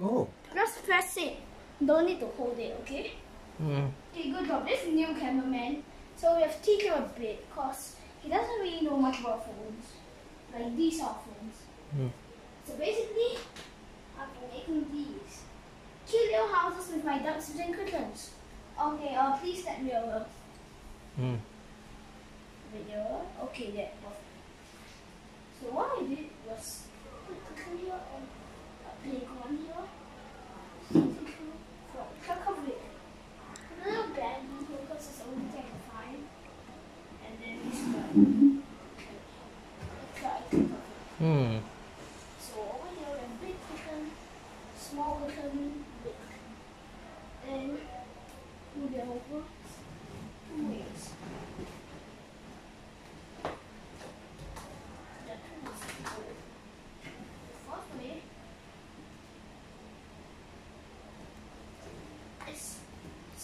Oh. Just press it. Don't need to hold it, okay? Mm. Okay, good job. This is new cameraman. So we have to teach him a bit because he doesn't really know much about phones. Like these are phones. Mm. So basically, I've been making these. Cute little houses with my ducks and kittens. Okay, uh, please let me over. Mm. Video. Okay, there. So what I did was put the clear and a big one here. From cover it. A little bag here because it's the only thing I can find. And then this one. Try to cover it. Mm. So over here we have big chicken, small chicken, big it over two is good.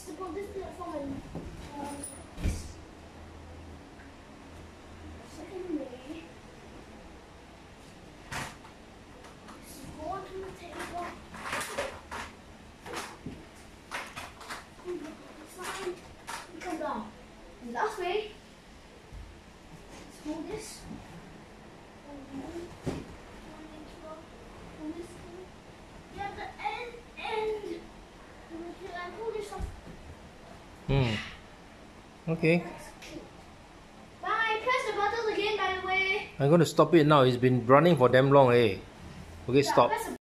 The this platform in um, this. The second way is to go onto the table. Fine. And come down. Last way hold this. And then one into the- hold this thing. Yeah, the end, end. And if you like pull this off, Mm. Okay. Bye. Press the button again, by the way. I'm going to stop it now. It's been running for damn long, eh? Okay, Yeah, stop.